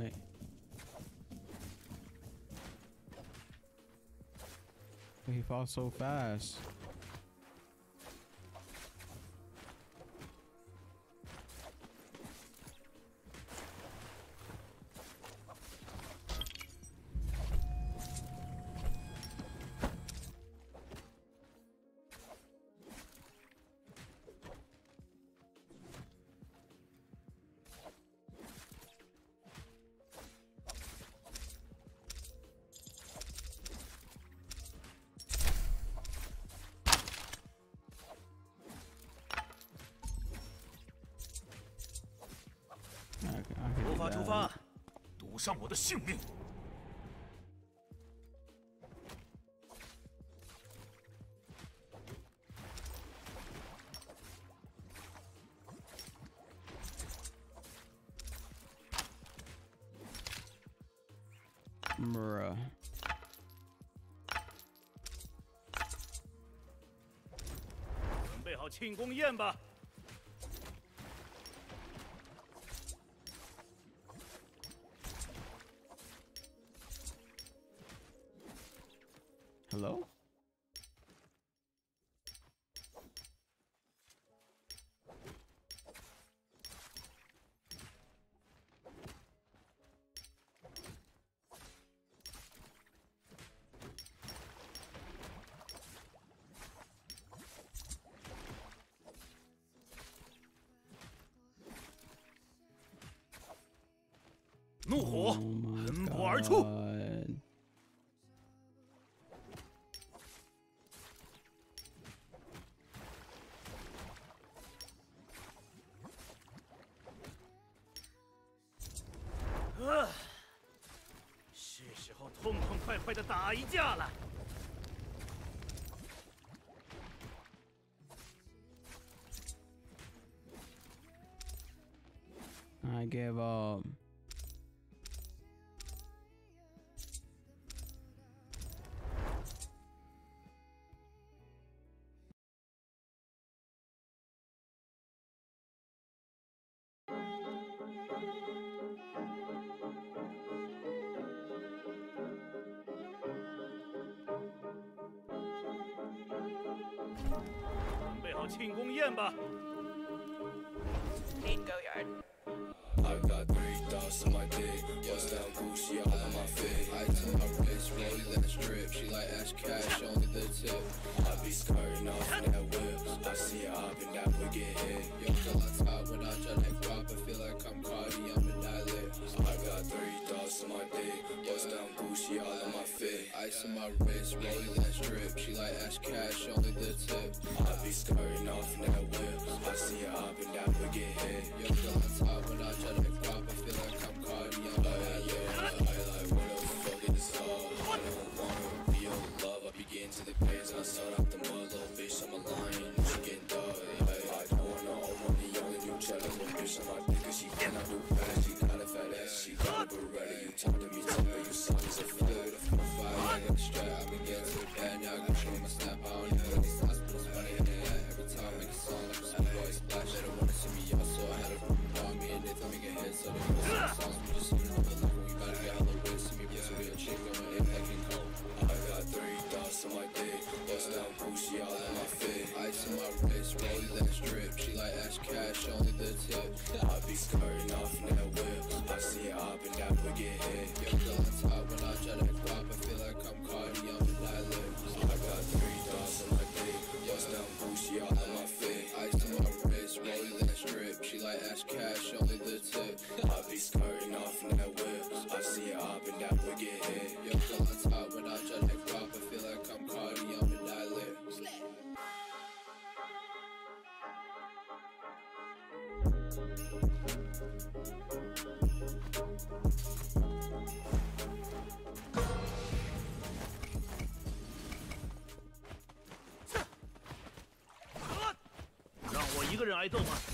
Wait. He falls so fast. 的性命。妈！准备好庆功宴吧。怒火喷薄而出。看吧。like ash cash, only the tip. I be scurrying off in that whip. I see it up and down, but get hit. Yo, feel on top when I try to drop, I feel like Gucci all in my face, Ice in my wrist, Rolex drip. She like ass cash on 挨揍吧。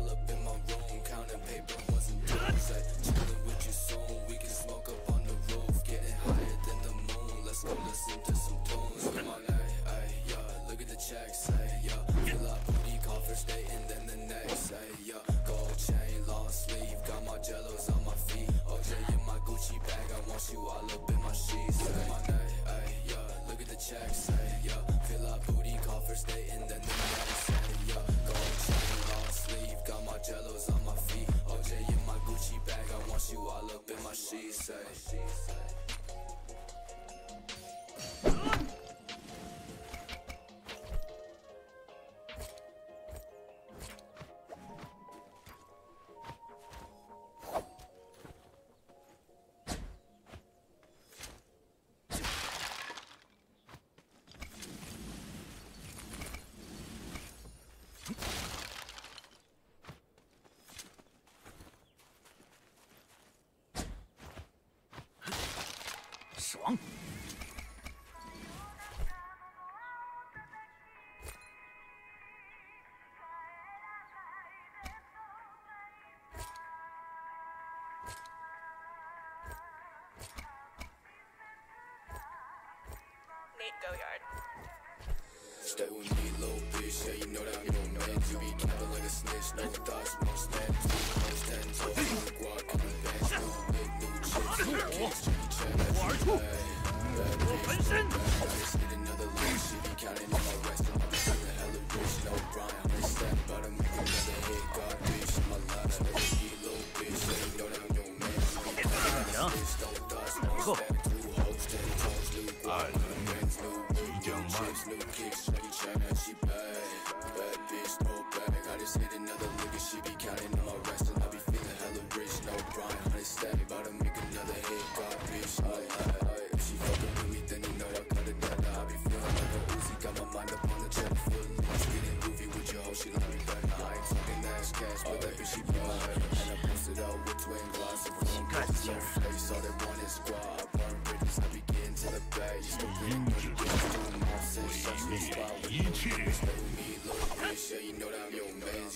paper wasn't ayy. Chillin' with you we can smoke up on the roof. Getting higher than the moon, let's go listen to some. Come on, ayy, ayy, yeah. Look at the checks, ayy, yeah. Fill up booty, call first date and then the next, ayy, yeah. Gold chain, long sleeve, got my jellos on my feet. OJ in my Gucci bag, I want you all up in my sheets. At my neck, ayy, yeah. Look at the checks, ayy, yeah. Fill up booty, call first date and then the next, ayy, yeah. Sleeve, got my jellos on my feet. OJ in my Gucci bag, I want you all up in my sheets, ayy. “ Nate Goyard. Stay with me, little bitch. Yeah, you know that I'm your man. You be capping like a snitch. No thoughts, no hoes, ten toes. Guac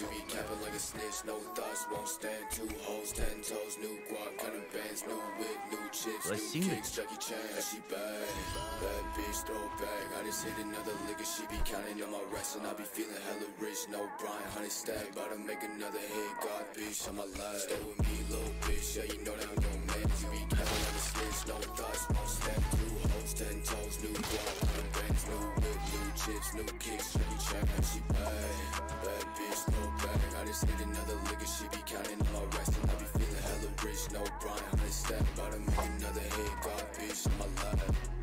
She be capping like a snitch, no thoughts, won't stand two holes, ten toes, new guac, kind of bands, new wig, new chips, Let's new kicks, Jackie Chan, she bad. Bad bitch, throw back. I just hit another liquor, she be counting on my rest, and I be feeling hella rich, no Brian, honey stack. About to make another hit, God, bitch, on my life. Stay with me, little bitch, yeah, you know that I'm your man. You be capping like a snitch, no thoughts, won't stand two holes, ten toes, new guac whip, new kicks. Jackie Chan, she bad. Bad bitch, throw back. I just hit another lick and she be counting my rest. And I be feeling hella rich. No Brian, honey stack. About to make another hit. God, bitch, on my life.「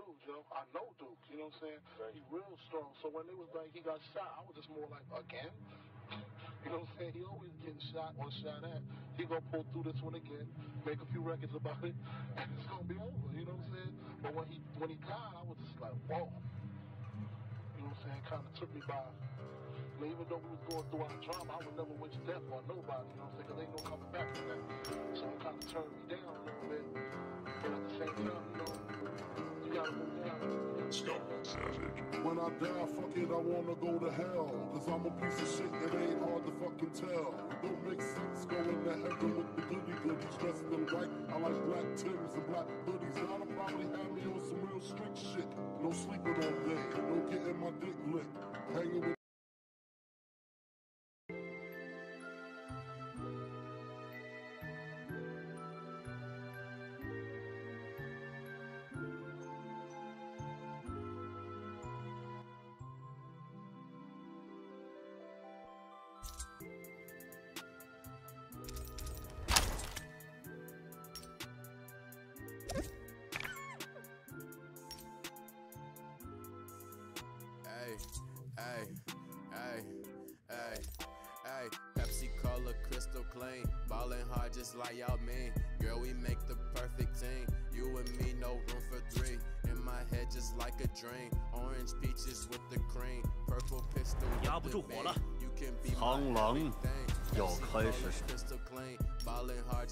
strong dude, yo. I know Duke, you know what I'm saying? He real strong. So when it was like he got shot, I was just more like, again? You know what I'm saying? He always getting shot or shot at. He gonna pull through this one again, make a few records about it, and it's gonna be over, you know what I'm saying? But when he when he died, I was just like, whoa. You know what I'm saying? Kinda took me by I mean, even though we was going through our drama, I would never wish death on nobody, you know what I'm saying? Because they ain't no coming back from that. So it kind of turned me down a little bit. But at the same time, you know, down. When I die, fuck it, I wanna go to hell. Cause I'm a piece of shit that ain't hard to fucking tell. It don't make sense going to heaven with the goody goodies dressed in white. I like black Tims and black hoodies. Will probably have me on some real strict shit. No sleeping all day, no getting my dick licked. Hanging with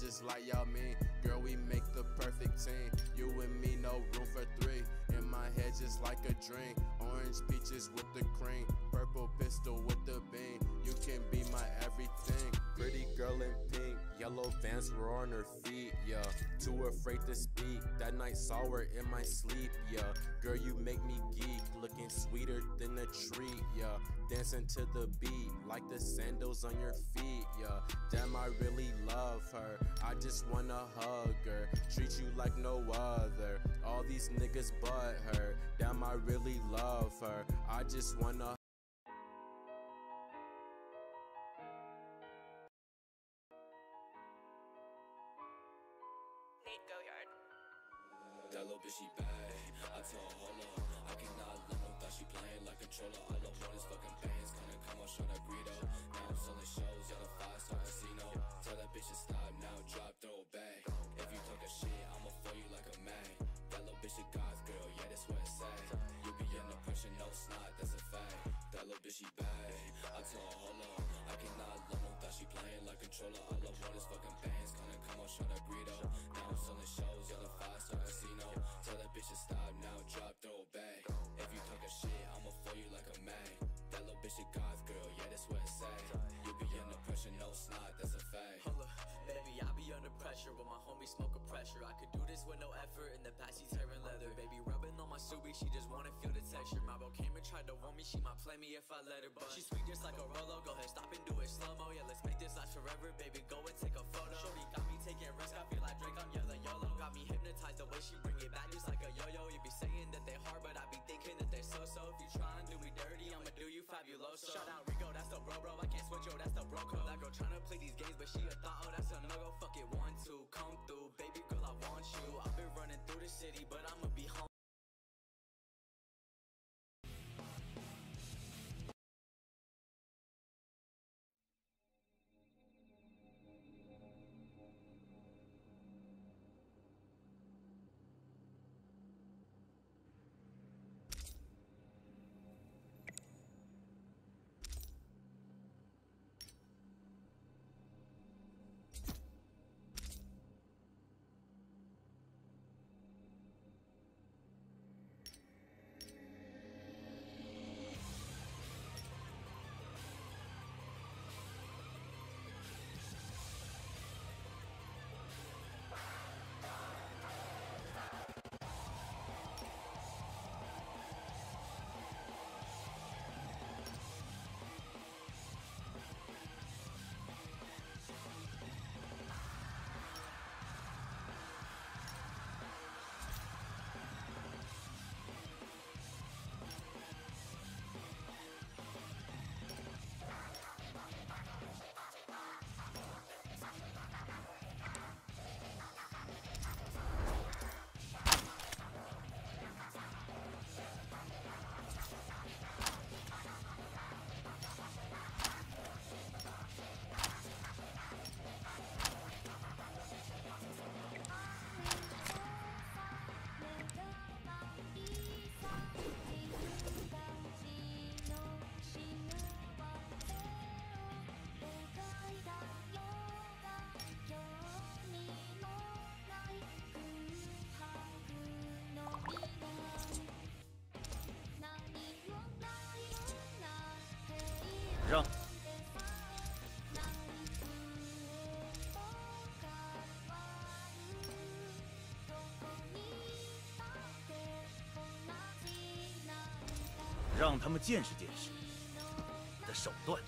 just like y'all mean. Girl, we make the perfect team. You and me, no room for three. In my head, just like a dream. Orange peaches with the cream. Purple pistol with the beam. Can be my everything. Pretty girl in pink. Yellow vans were on her feet, yeah. Too afraid to speak. That night saw her in my sleep, yeah. Girl, you make me geek. Looking sweeter than a treat, yeah. Dancing to the beat, like the sandals on your feet, yeah. Damn, I really love her. I just wanna hug her. Treat you like no other. All these niggas but her. Damn, I really love her. I just wanna she bad. I told her, hold up. I cannot let no thought she playing like a controller. All I want is fucking bands. Gonna come on, show that Greedo. Now I'm selling shows at a five star casino. Tell that bitch to stop now, drop, throw it back. If you talk a shit, I'ma fool you like a man. That little bitch a God's girl, yeah, that's what it say. You be the pressure, no snot, that's a fact. That little bitch, she bad. I told her, hold up. I cannot let no thought she playing like a controller. All I want is fucking bands. Come on, show that Greedo. Now I'm selling shows at a five star casino. Tell that bitch to stop now, drop, throw back. If you talk a shit, I'ma fool you like a man. That little bitch a God's girl, yeah, that's what it say. You be under pressure, no snot, that's a fact. Hold up, baby, I be under pressure with my homie smoking pressure. I could do this with no effort. In the past, she's tearing leather. Baby, rubbing on my subi, she just wanna feel the texture. My bro came and tried to warn me, she might play me if I let her. But she sweet just like a Rolo. Go ahead, stop and do it slow mo. Yeah, let's make this last forever, baby. Go and take a photo. Shorty she bring it back, just like a yo-yo. You be saying that they hard, but I be thinking that they so-so. If you try and do me dirty, I'ma do you fabuloso. Shout out Rico, that's the bro, bro. I can't switch, yo, that's the bro code. That girl tryna play these games, but she a thought, oh, that's a no-go. Fuck it, one, two, come through, baby girl, I want you. I've been running through the city, but I'ma be 让他们见识见识你的手段。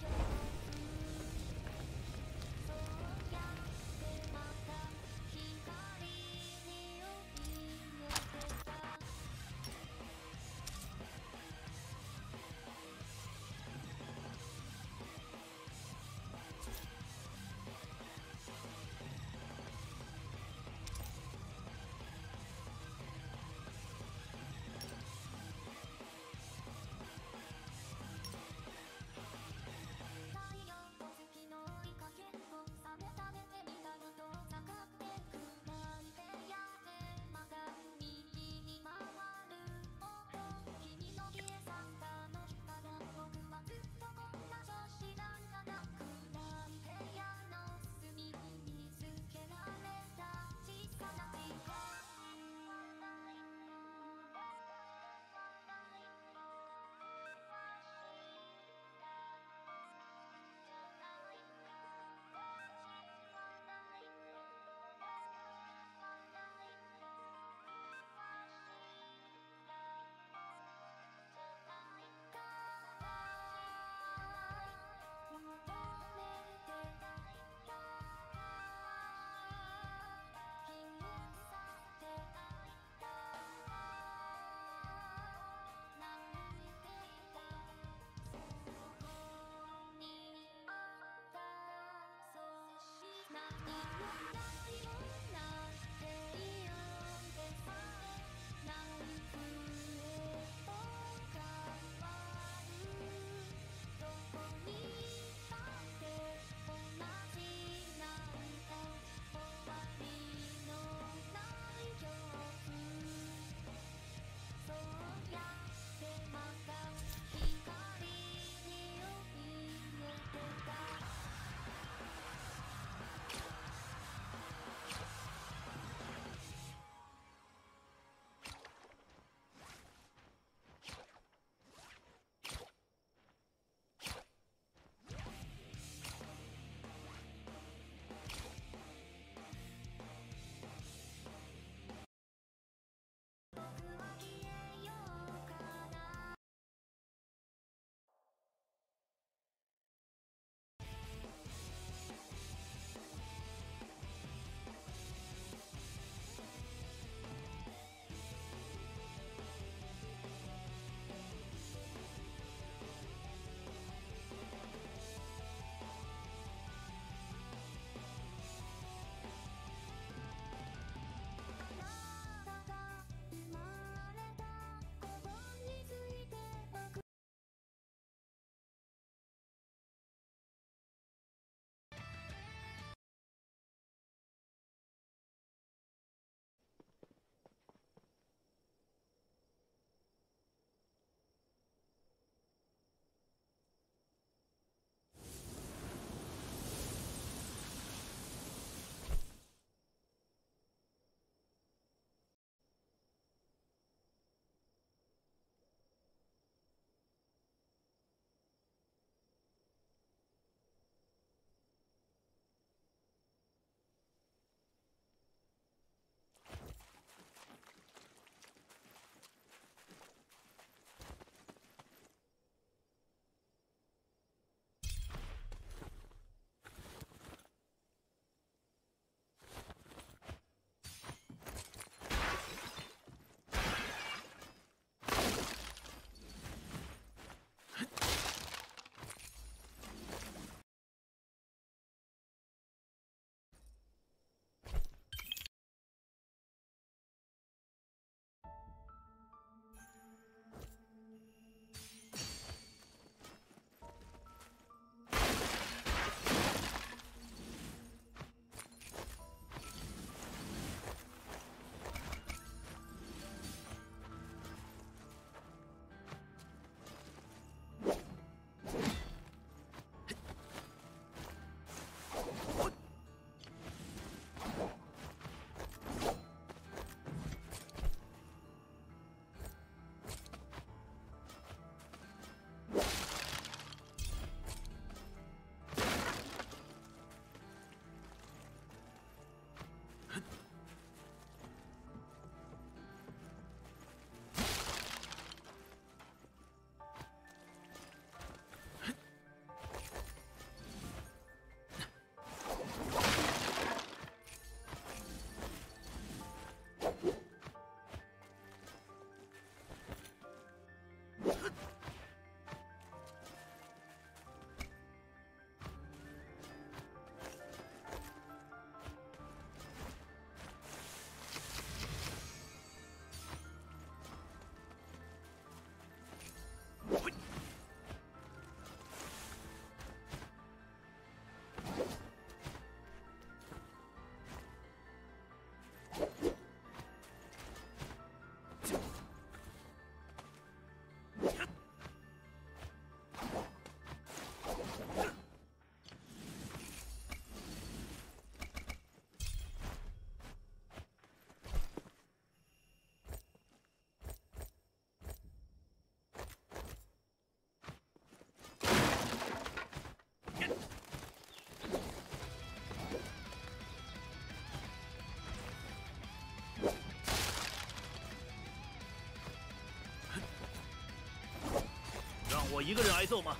一个人挨揍吗？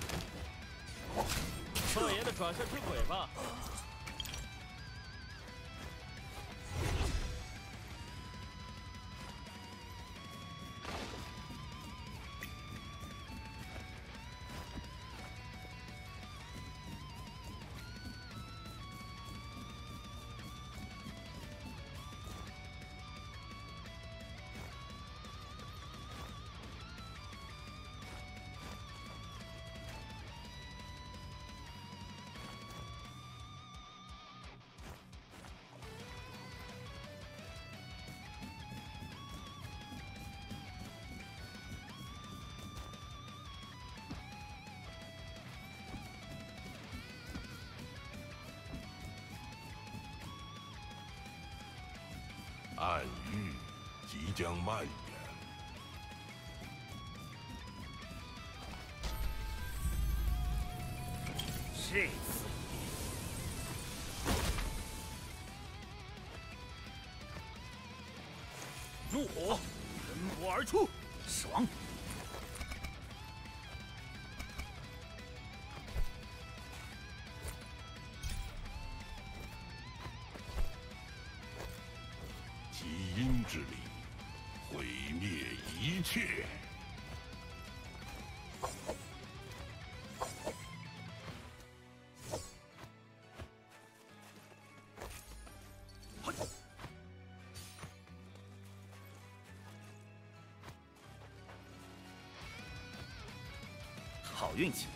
少爷的转身之鬼吧。将蔓延。这次怒火喷薄而出，死亡！seguinte.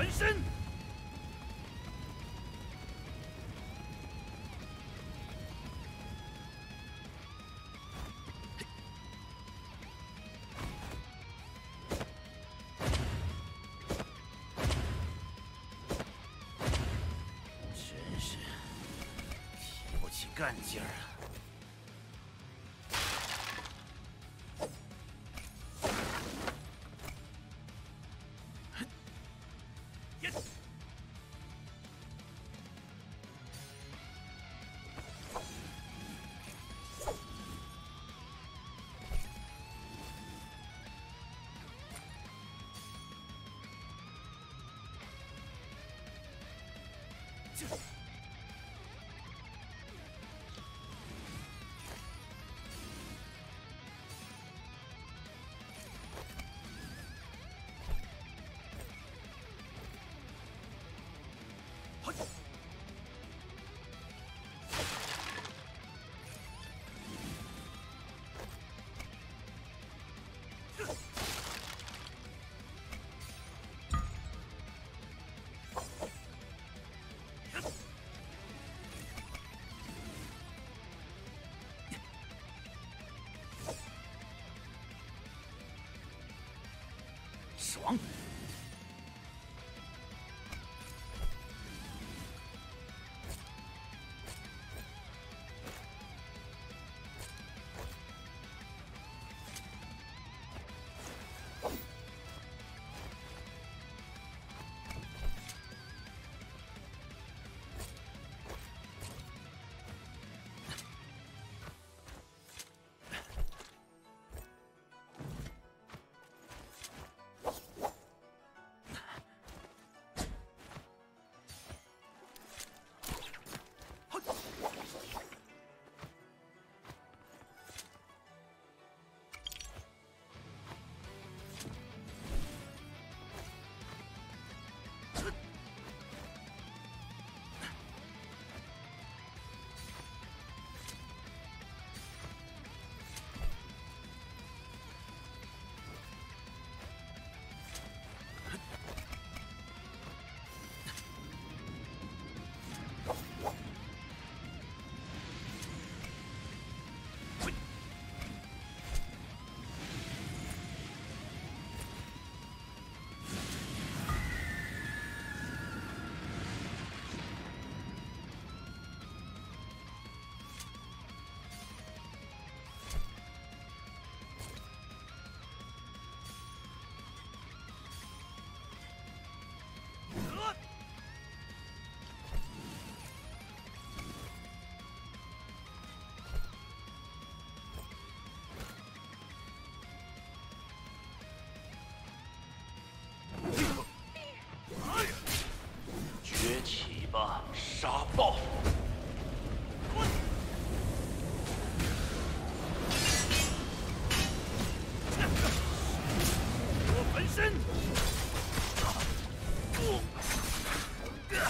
焚身！真是提不起干劲儿啊！Gotcha! 爽！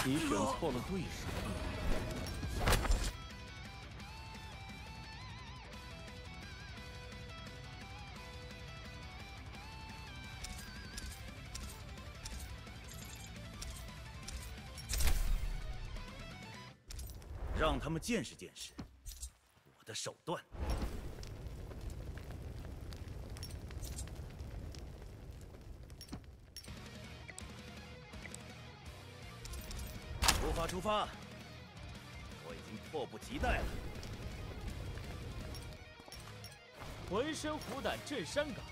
你选错了对手。让他们见识见识我的手段。出发，我已经迫不及待了。浑身虎胆震山岗，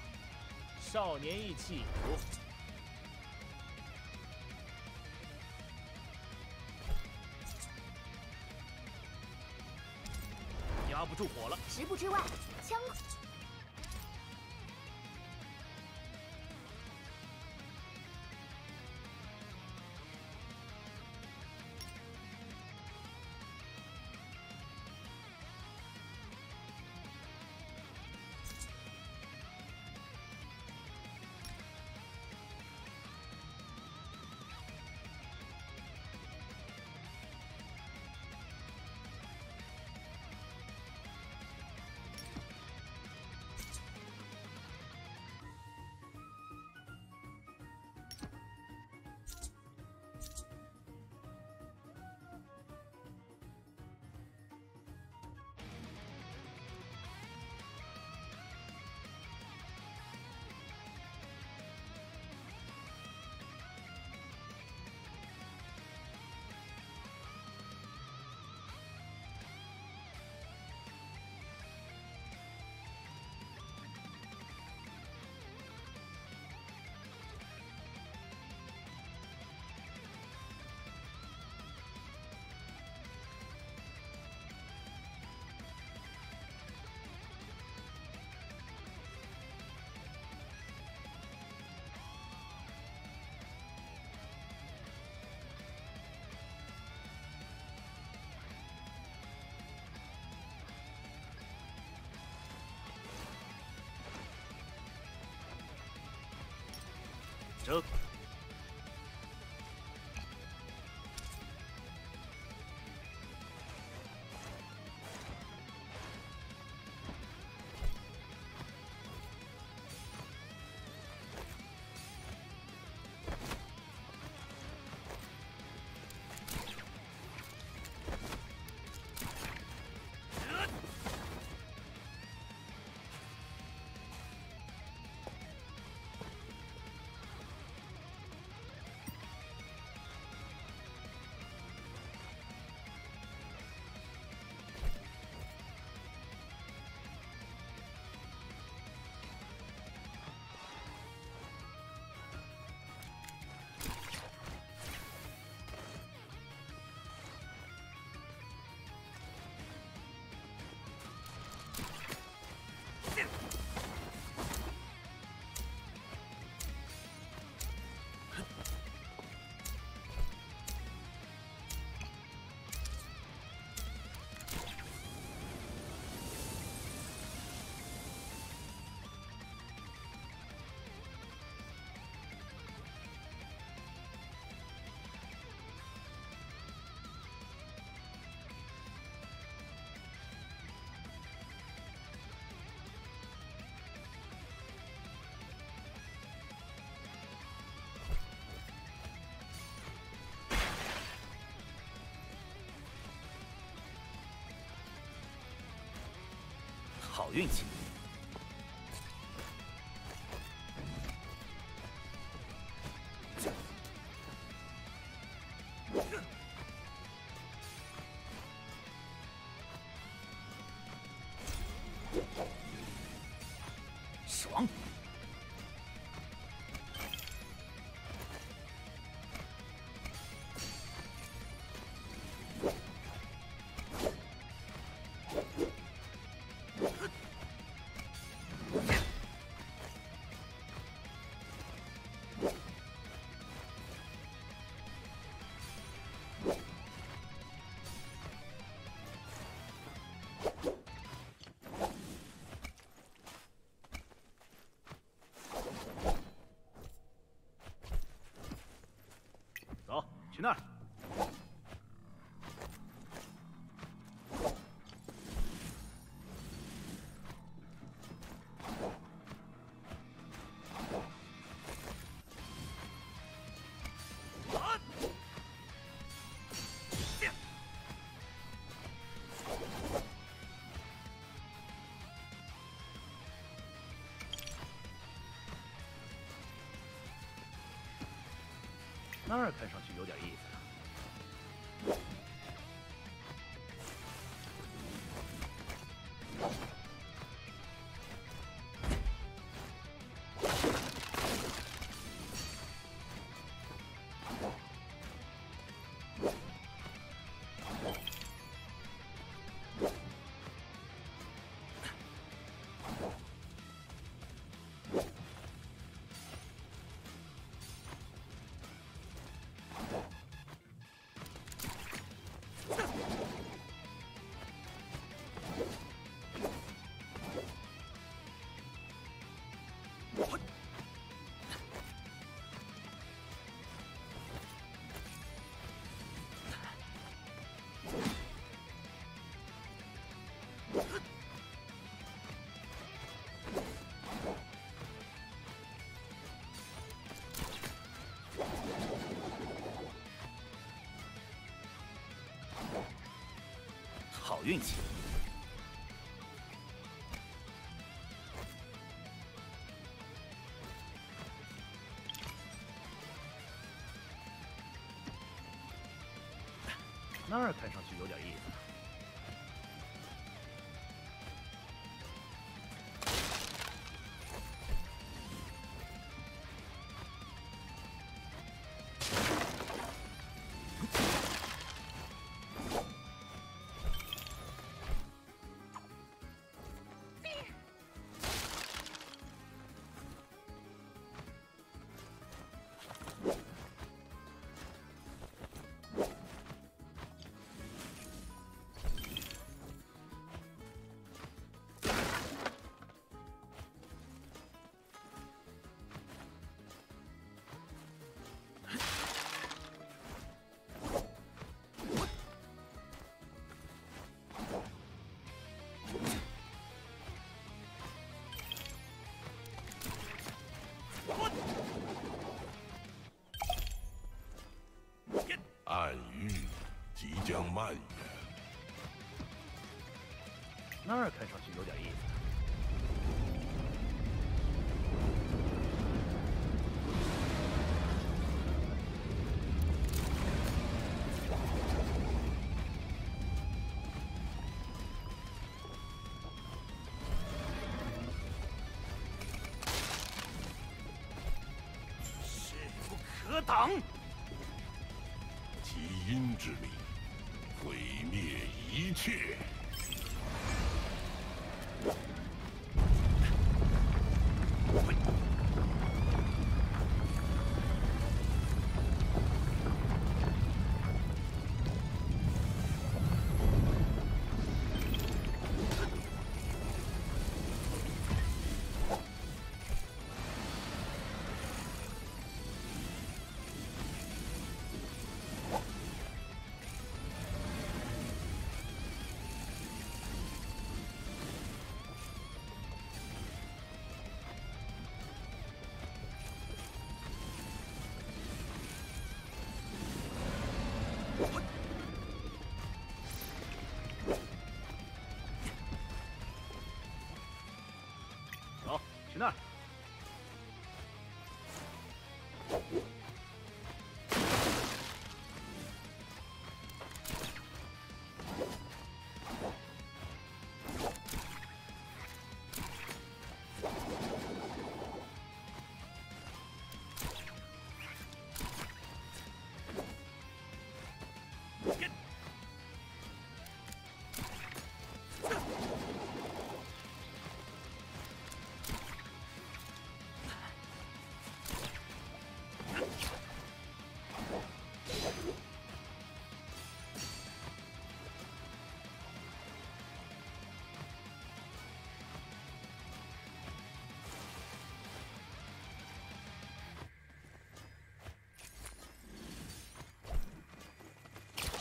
少年意气。压不住火了。十步之外，枪。这。好运气！去那儿。那儿看上去有点意思。好运气！看上去有点意思。那儿看上去有点意思。势不可挡！极阴之力，毁灭一切。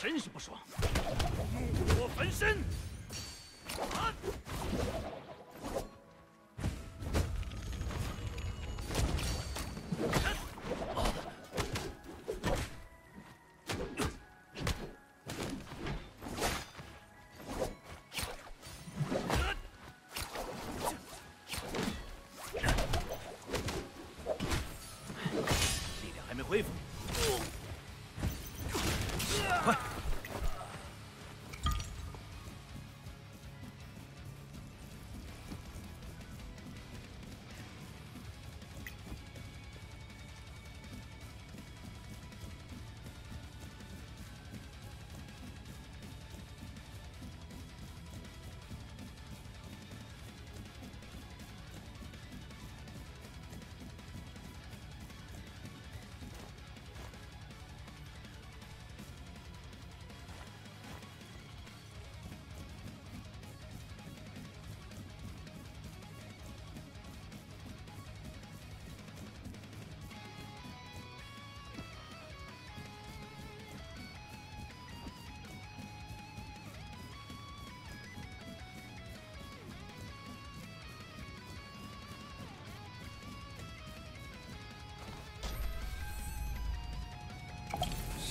真是不爽！怒火焚身！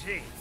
这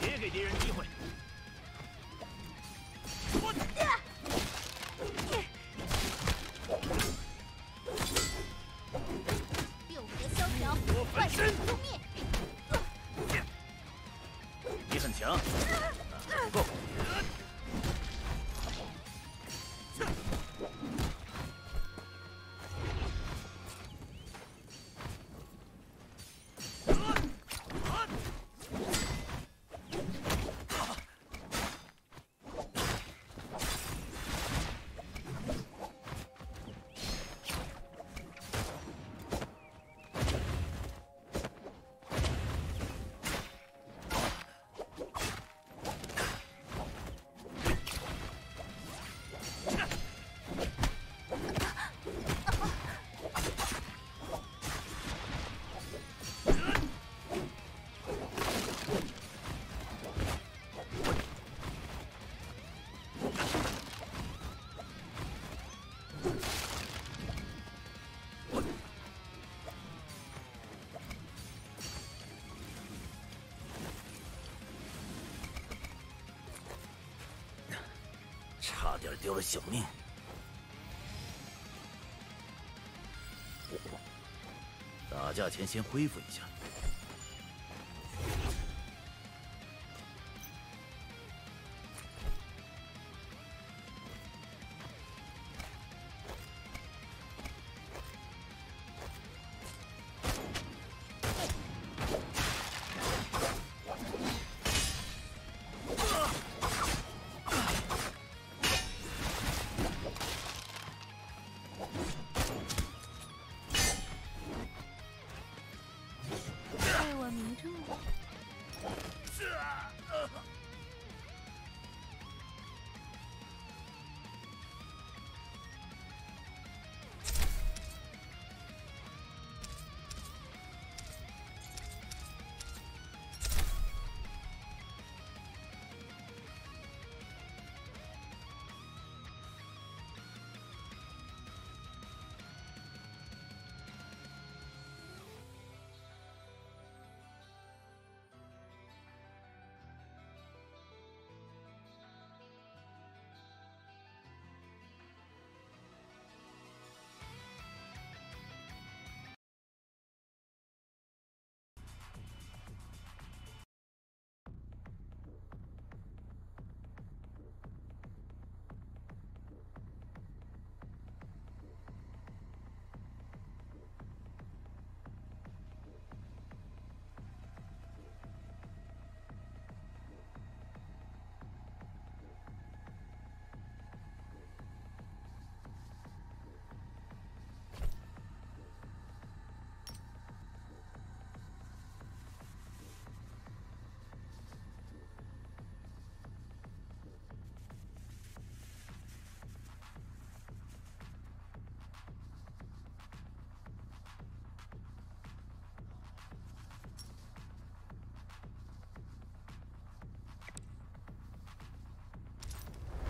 别给敌人机会！差点丢了小命。打架前先恢复一下。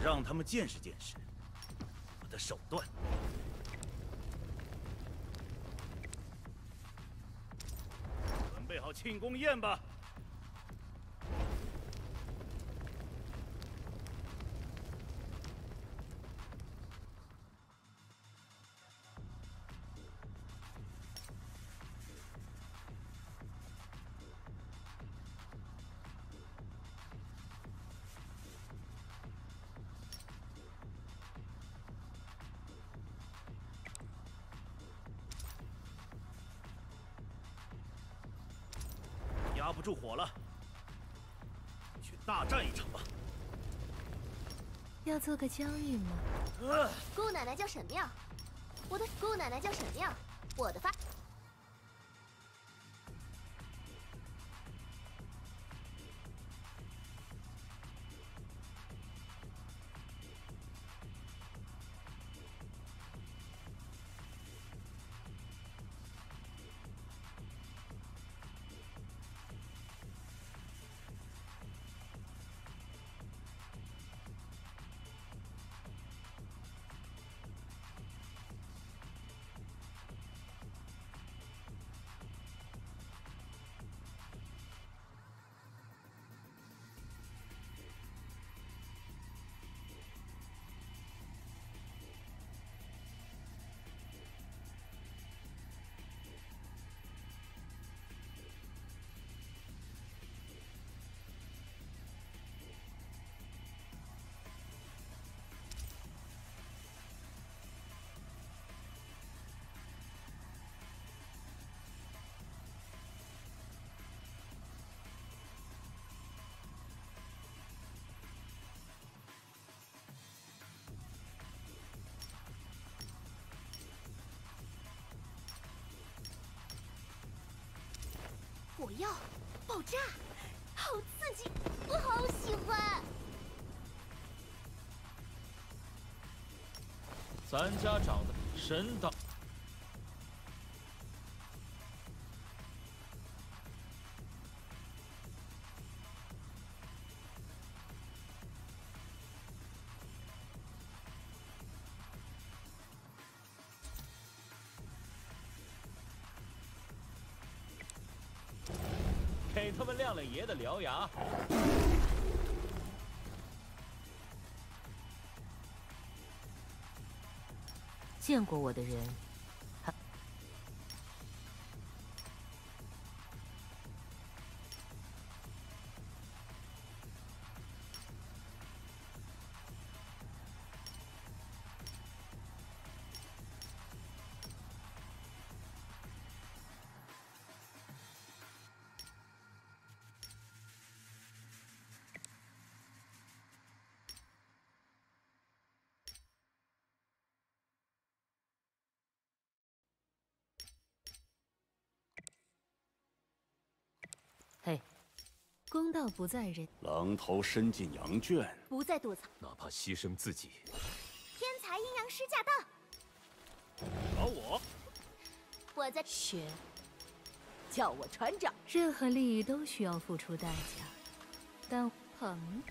让他们见识见识。我的手段。准备好庆功宴吧。做个交易吗？姑奶奶叫沈妙，我的姑奶奶叫沈妙，我的发。火药爆炸，好刺激，我好喜欢。咱家长的神道。的獠牙！见过我的人，公道不在人，狼头伸进羊圈，不在躲藏。哪怕牺牲自己，天才阴阳师驾到！找我，我在学，叫我船长。任何利益都需要付出代价，但捧。